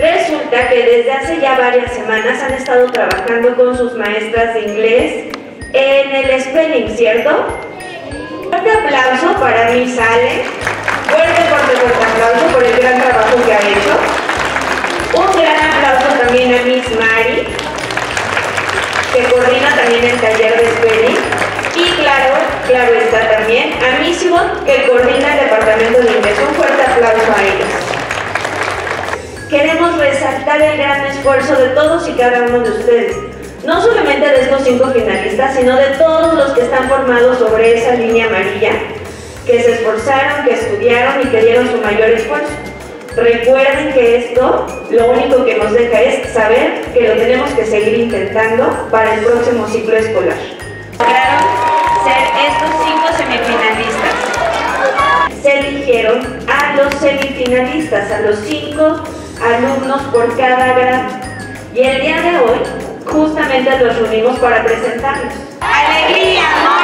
Resulta que desde hace ya varias semanas han estado trabajando con sus maestras de inglés en el spelling, ¿cierto? Fuerte aplauso para Miss Ale. Fuerte, fuerte, fuerte aplauso por el gran trabajo que ha hecho. Un gran aplauso también a Miss Mari, que coordina también el taller de spelling. Y claro, claro está también a Miss Yvonne, que coordina el departamento de inglés. Un fuerte aplauso a ellos. Resaltar el gran esfuerzo de todos y cada uno de ustedes no solamente de estos cinco finalistas, sino de todos los que están formados sobre esa línea amarilla, que se esforzaron, que estudiaron y que dieron su mayor esfuerzo. Recuerden que esto lo único que nos deja es saber que lo tenemos que seguir intentando para el próximo ciclo escolar. Lograron ser estos cinco semifinalistas. Se eligieron a los semifinalistas, a los cinco alumnos por cada grado. Y el día de hoy justamente los reunimos para presentarlos. ¡Alegría!